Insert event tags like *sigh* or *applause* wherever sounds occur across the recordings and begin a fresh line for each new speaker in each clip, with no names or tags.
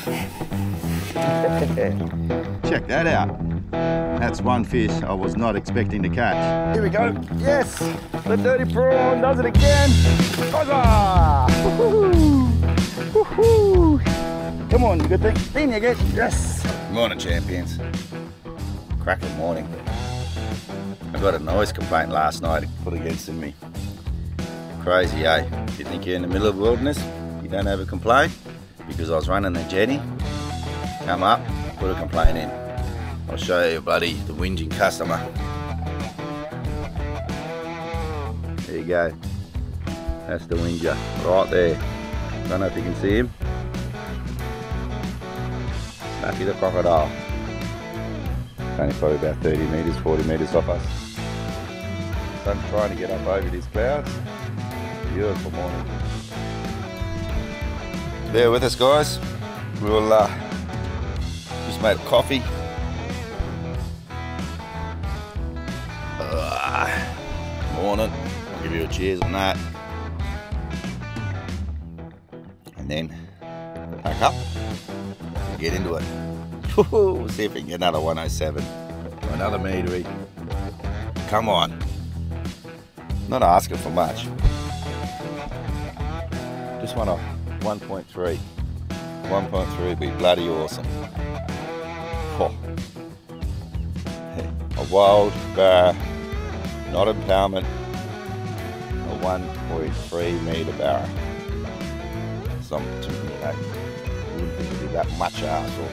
*laughs* Check that out. That's one fish I was not expecting to catch. Here we go. Yes, the dirty prawn does it again. Huzzah! Woohoo! Come on, you good thing. In you get. Yes.
Morning, champions. Cracking morning. I got a noise complaint last night put against me. Crazy, eh? You think you're in the middle of the wilderness? You don't have a complaint? Because I was running the jetty. Come up, put a complaint in. I'll show you, buddy, the whinging customer. There you go. That's the whinger, right there. Don't know if you can see him. Snappy the crocodile. Only probably about 30 metres, 40 metres off us. Sun trying to get up over these clouds. Beautiful morning. Bear with us guys. We'll uh, just made coffee. Uh, morning. I'll give you a cheers on that. And then pack up and get into it. We'll see if we can get another 107 or another metery. Come on. Not asking for much. Just want a 1.3. 1.3 would be bloody awesome. Oh. A wild bar, not impoundment, a 1.3 metre barra. Some, you know, wouldn't think it'd be that much asshole.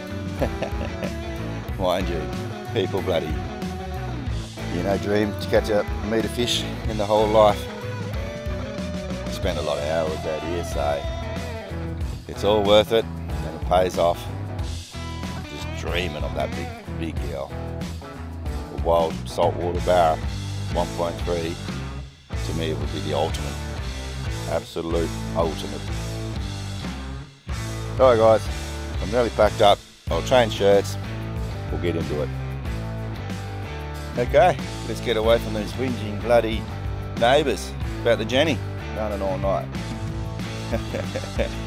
*laughs* Mind you, people bloody, you know, dream to catch a metre fish in the whole life. Spend a lot of hours out here, so it's all worth it and it pays off. Just dreaming of that big, big girl. A wild saltwater barra, 1.3. To me, it would be the ultimate, absolute ultimate. Alright guys, I'm nearly packed up. I'll change shirts. We'll get into it. Okay, let's get away from these whinging bloody neighbours about the Jenny. Running all night. *laughs*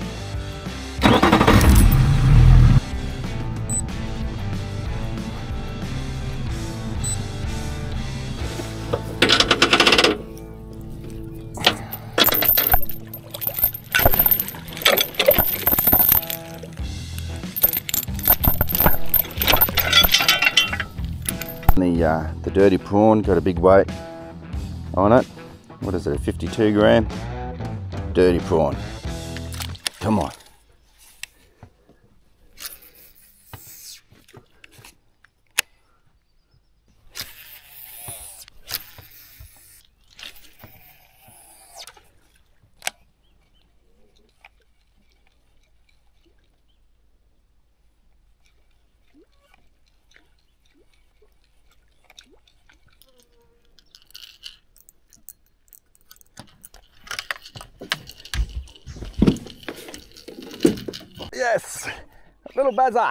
The, uh, the dirty prawn got a big weight on it. What is it, a 52 gram? Dirty prawn. Come on.
Yes, little bazza.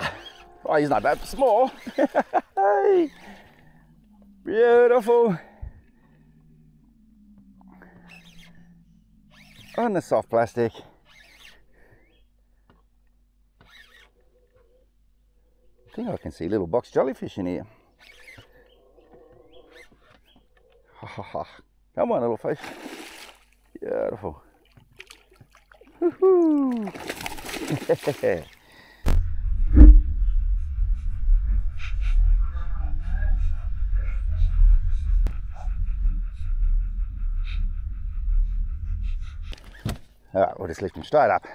Oh, he's not that small. *laughs* Beautiful. On the soft plastic. I think I can see little box jellyfish in here. Ha ha ha. Come on, little fish. Beautiful. Woohoo! *laughs* All right, we'll just lift him straight up.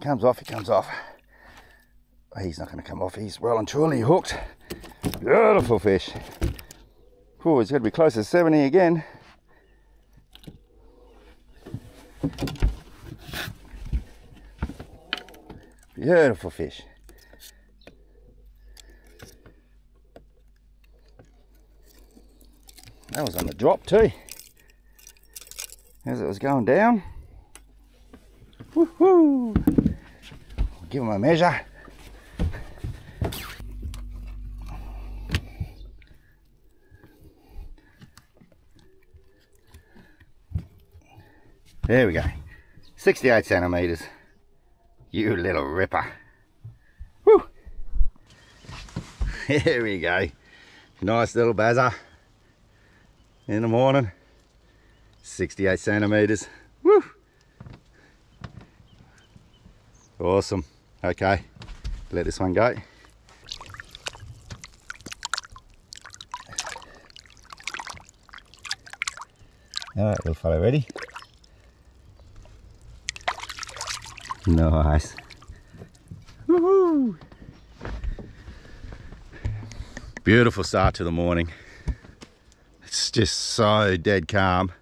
Comes off, he comes off. He's not going to come off. He's well and truly hooked. Beautiful fish. Oh, he's going to be close to 70 again. Beautiful fish. That was on the drop too. As it was going down. Woohoo! Give him a measure. There we go. 68 centimetres. You little ripper. Woo! *laughs* Here we go. Nice little bazza in the morning. 68 centimeters. Woo! Awesome. Okay, let this one go. All right, little fellow, ready? Nice. Woohoo! Beautiful start to the morning. It's just so dead calm.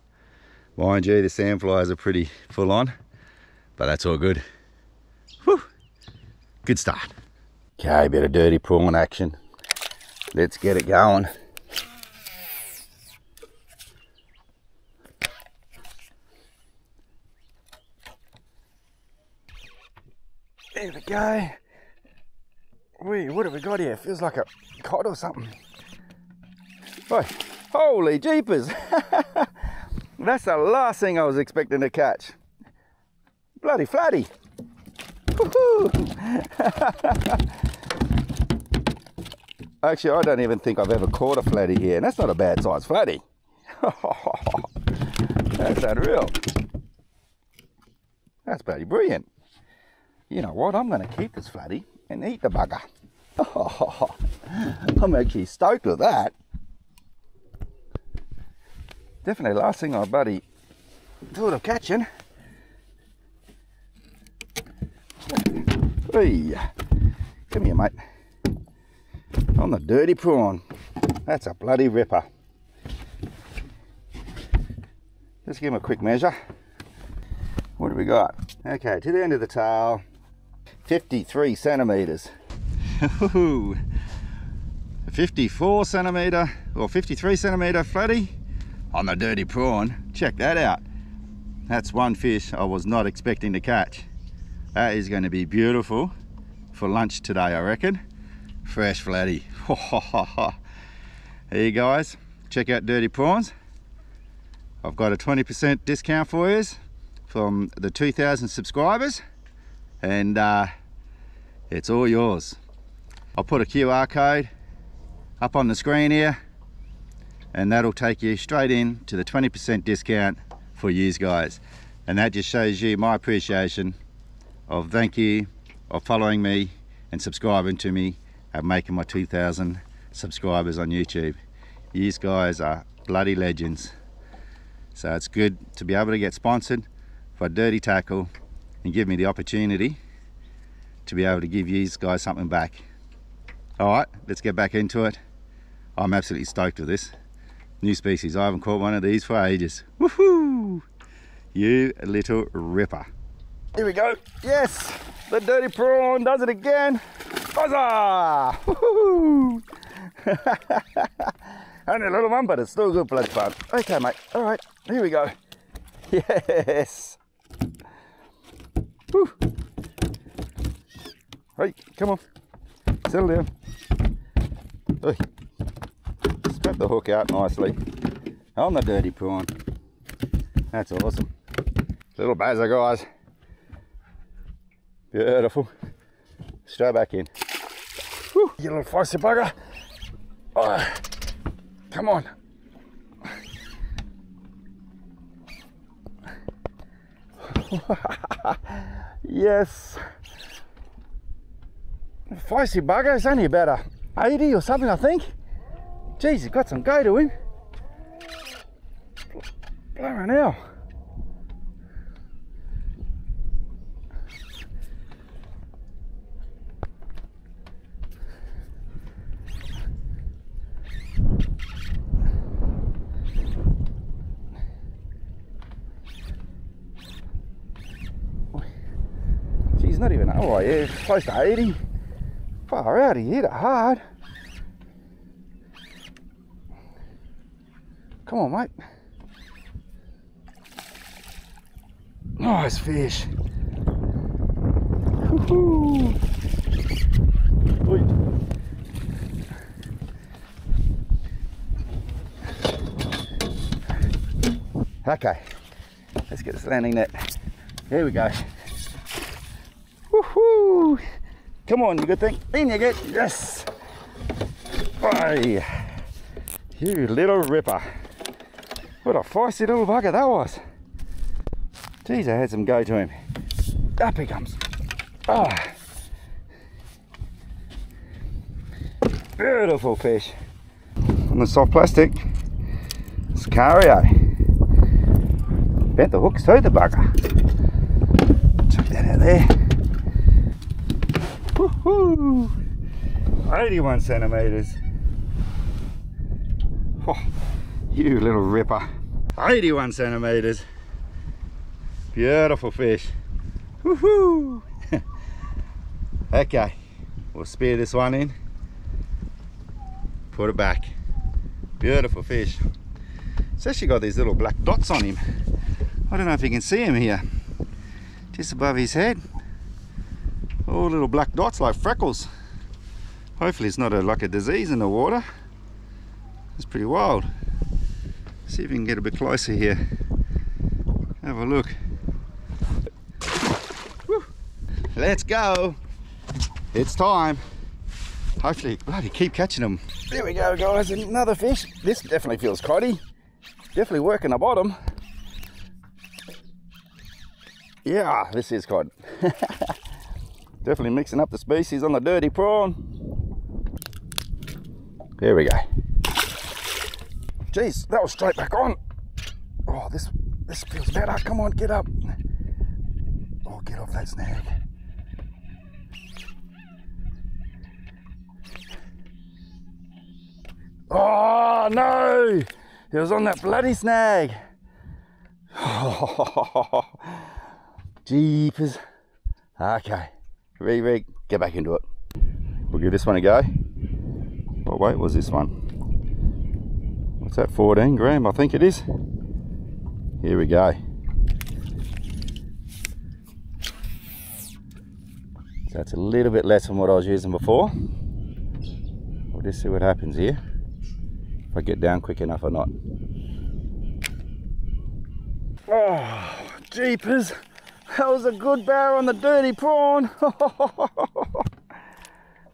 Mind you, the sandflies are pretty full on, but that's all good. Whew. Good start. Okay, bit of dirty prawn action. Let's get it going. Go. Wee, what have we got here? Feels like a cod or something. Oh, holy jeepers! *laughs* That's the last thing I was expecting to catch. Bloody flatty. *laughs* Actually, I don't even think I've ever caught a flatty here, and that's not a bad size flatty. *laughs* that's unreal. That's bloody brilliant. You know what? I'm going to keep this flatty and eat the bugger. *laughs* I'm actually stoked with that. Definitely last thing I buddy thought of catching. Hey, come here, mate. On the dirty prawn. That's a bloody ripper. Let's give him a quick measure. What do we got? Okay, to the end of the tail, 53 centimeters. *laughs* 54 centimeter or 53 centimeter flatty on the dirty prawn. Check that out. That's one fish I was not expecting to catch. That is going to be beautiful for lunch today, I reckon. Fresh flatty. *laughs* Hey guys, check out Dirty Prawns. I've got a 20% discount for you from the 2,000 subscribers and uh, it's all yours. I'll put a QR code up on the screen here and that'll take you straight in to the 20% discount for you guys. And that just shows you my appreciation of thank you of following me and subscribing to me and making my 2000 subscribers on YouTube. You guys are bloody legends. So it's good to be able to get sponsored for Dirty Tackle and give me the opportunity to be able to give you guys something back all right let's get back into it I'm absolutely stoked with this new species I haven't caught one of these for ages woohoo you little ripper here we go yes the dirty prawn does it again Buzzer! *laughs* Only a little one, but it's still good blood fun. Okay, mate. All right, here we go. Yes. Whew. Hey, come on. Settle down. Hey. Strap the hook out nicely. On the dirty prawn. That's awesome. Little bazza, guys. Beautiful. Straight back in. Whew, you little feisty bugger. Oh, come on. *laughs* yes. Feisty bugger, it's only about a 80 or something, I think. Jeez, he's got some go to him. Blowing hell. He's not even, oh yeah, close to 80. Far out, he hit it hard. Come on, mate. Nice fish. Okay, let's get this landing net. Here we go. Whew. Come on, you good thing. In you get. Yes. Hey, you little ripper. What a feisty little bugger that was. Geez, I had some go to him. Up he comes. Oh. Beautiful fish. On the soft plastic, Sicario. Bent the hooks too, the bugger. Chuck that out there. Woohoo! 81 centimetres. Oh, you little ripper. 81 centimetres. Beautiful fish. Woohoo! *laughs* okay, we'll spear this one in. Put it back. Beautiful fish. It's actually got these little black dots on him. I don't know if you can see him here. Just above his head. All little black dots like freckles. Hopefully it's not a, like a disease in the water. It's pretty wild. See if we can get a bit closer here. Have a look. Woo. Let's go. It's time. Hopefully, bloody keep catching them. There we go, guys. Another fish. This definitely feels coddy. Definitely working the bottom. Yeah, this is cod. *laughs* definitely mixing up the species on the dirty prawn. There we go. Jeez, that was straight back on. Oh, this this feels better. Come on, get up. Oh, get off that snag. Oh no! It was on that bloody snag. Oh, *laughs* jeepers. Okay, rig, get back into it. We'll give this one a go. What weight was this one? What's that, 14 gram? I think it is. Here we go. So that's a little bit less than what I was using before. We'll just see what happens here. If I get down quick enough or not. Oh, jeepers. That was a good barra on the dirty prawn.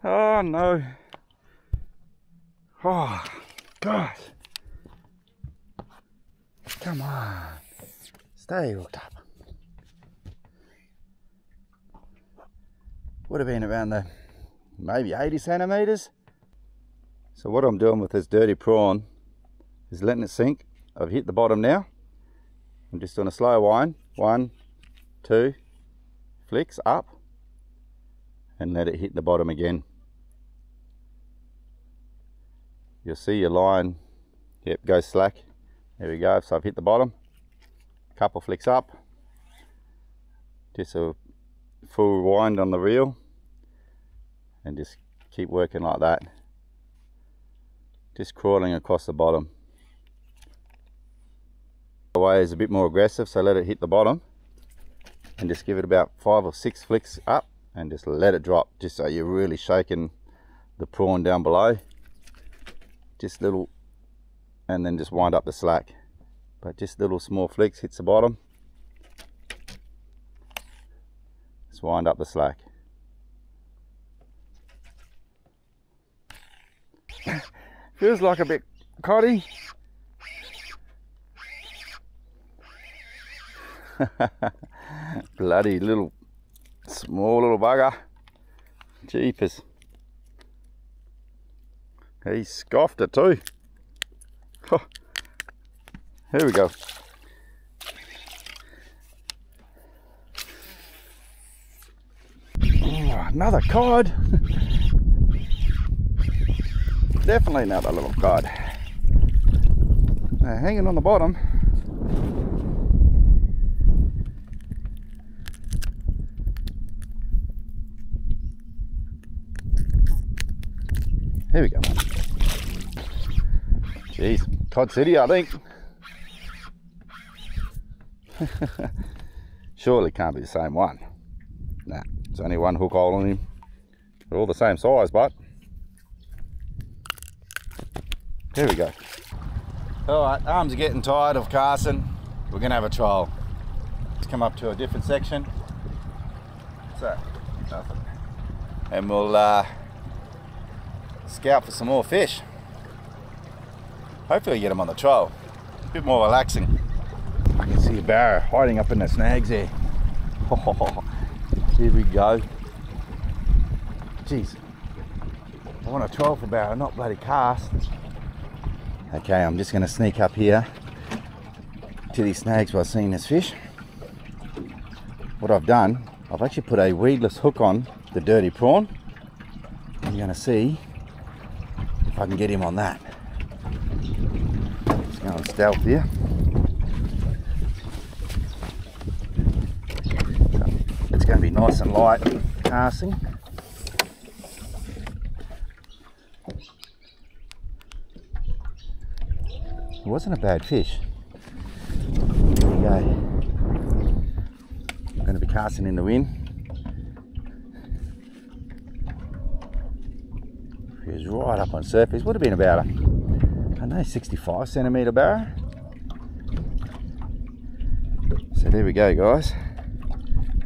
oh *laughs* no. Oh, gosh. Come on. Stay hooked up. Would have been around the maybe 80 centimeters. So what I'm doing with this dirty prawn is letting it sink. I've hit the bottom now. I'm just doing a slow wind. One, two, flicks up and let it hit the bottom again. You'll see your line, yep, go slack. There we go, so I've hit the bottom. Couple flicks up. Just a full wind on the reel. And just keep working like that. Just crawling across the bottom. The way is a bit more aggressive, so let it hit the bottom. And just give it about five or six flicks up and just let it drop, just so you're really shaking the prawn down below. Just little and then just wind up the slack. But just little small flicks hits the bottom. Just wind up the slack. *laughs* Feels like a bit coddy *laughs* bloody little small little bugger jeepers he scoffed it too here we go. Oh, another cod. Definitely another little cod. Uh, hanging on the bottom. Here we go. Jeez, Todd City, I think. *laughs* Surely can't be the same one. Nah, there's only one hook hole on him. They're all the same size, but here we go. All right, arms are getting tired of casting. We're gonna have a trial. Let's come up to a different section. That? Nothing.
and we'll uh, scout for some more fish. Hopefully get them on the trail. A bit more relaxing. I can see a barra hiding up in the snags there. *laughs* here we go. Jeez. I want a 12 for barra, not bloody cast. Okay, I'm just going to sneak up here to these snags while seeing this fish. What I've done, I've actually put a weedless hook on the dirty prawn. Going to see if I can get him on that. Just going stealth here. It's going to be nice and light casting. It wasn't a bad fish. There we go. I'm going to be casting in the wind. Was right up on surface. Would have been about a, I know, 65 centimetre barra. So there we go, guys.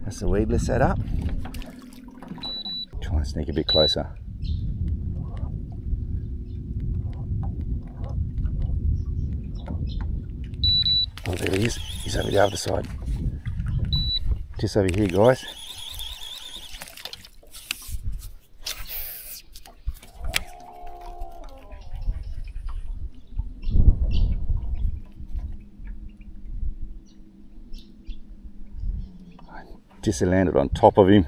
That's the weedless setup. Try and sneak a bit closer. Oh, there he is. He's over the other side. Just over here, guys. Just landed on top of him.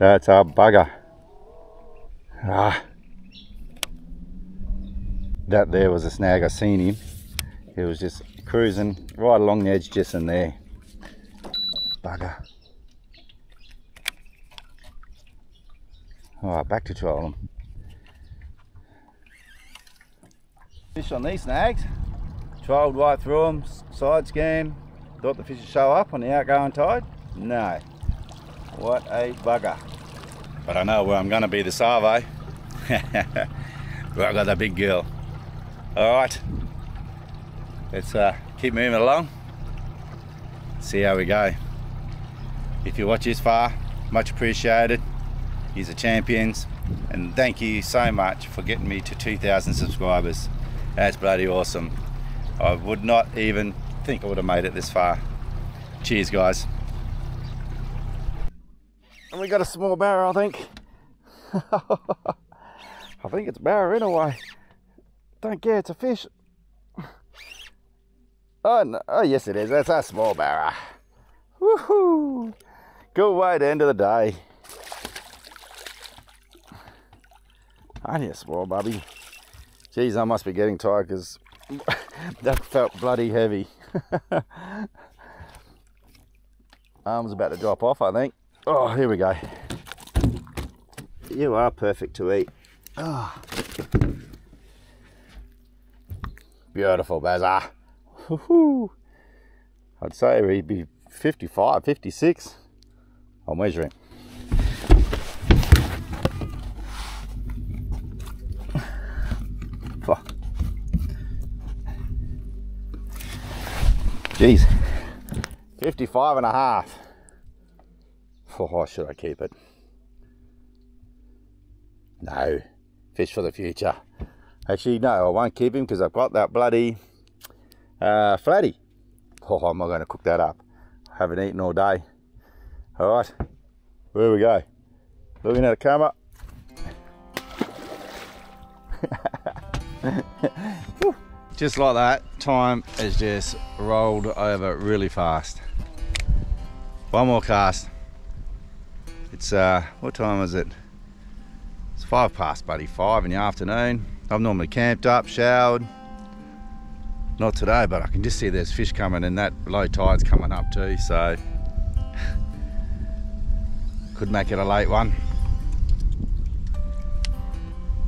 That's a bugger. Ah. That there was a snag. I seen him. He was just cruising right along the edge just in there. Bugger. Alright, back to trolling. Fish on these snags. Trolled right through them, side scan. Thought the fish would show up on the outgoing tide. No. What a bugger. But I know where I'm going to be this Arvo. *laughs* where I got that big girl. Alright. Let's uh, keep moving along. See how we go. If you watch this far, much appreciated. You're the champions. And thank you so much for getting me to 2,000 subscribers. That's bloody awesome. I would not even think I would have made it this far. Cheers, guys. And we got a small barra, I think. *laughs* I think it's barra in a way. Don't care, it's a fish. Oh, no. oh yes it is. That's a small barra. Woohoo! Good way to end of the day. Only a small bubby. Geez, I must be getting tired because *laughs* that felt bloody heavy. *laughs* Arm's about to drop off, I think. Oh, here we go. You are perfect to eat. Oh. Beautiful, Bazza. I'd say he'd be 55, 56. I'll measure him. Fuck. Jeez. 55 and a half. Oh, should I keep it? No. Fish for the future. Actually, no, I won't keep him because I've got that bloody uh, flatty. Oh, am I going to cook that up? I haven't eaten all day. All right, where we go? Looking at the camera. *laughs* just like that, time has just rolled over really fast. One more cast. It's, uh, what time is it? It's five past, buddy, five in the afternoon. I've normally camped up, showered, not today, but I can just see there's fish coming and that low tide's coming up too, so *laughs* could make it a late one.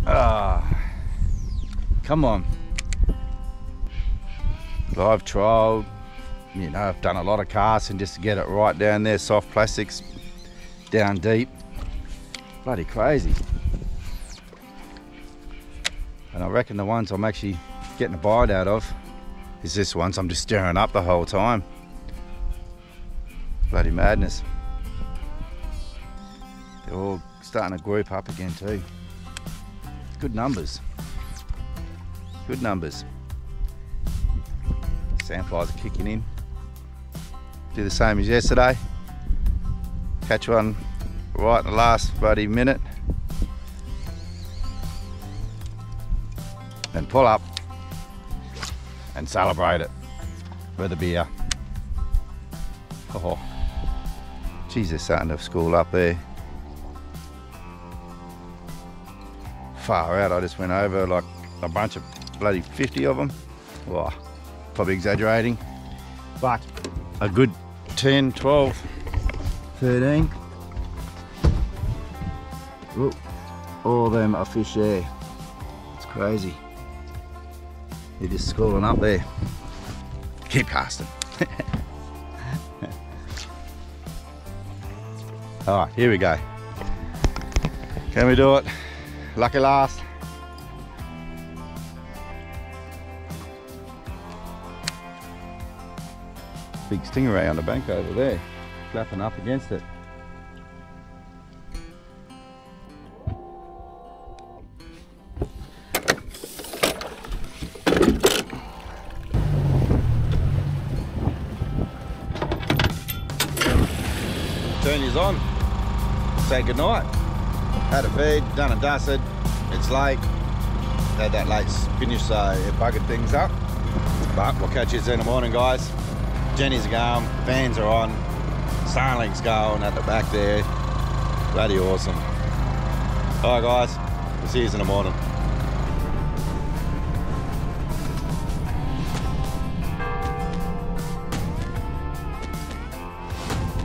Ah, come on. I've tried, you know, I've done a lot of casting just to get it right down there, soft plastics, down deep. Bloody crazy. And I reckon the ones I'm actually getting a bite out of is this one, so I'm just stirring up the whole time. Bloody madness.
They're all starting to group up again too. Good numbers. Good numbers. Sandflies are kicking in. Do the same as yesterday. Catch one right in the last bloody minute. and pull up and celebrate it with a beer. Oh, geez, they're starting to school up there. Far out, I just went over like a bunch of bloody 50 of them. Wow, probably exaggerating, but a good 10, 12, 13. Ooh, all them are fish there. It's crazy. They're just schooling up there. Keep casting. *laughs* All right, here we go. Can we do it? Lucky last. Big stingray on the bank over there, flapping up against it. Yours on. Say goodnight. Had a feed, done and dusted. It's late. Had that late finish, so it buggered things up. But we'll catch you in the morning, guys. Jenny's going, fans are on, Starlink's going at the back there. Bloody awesome. Alright guys, we'll see you in the morning.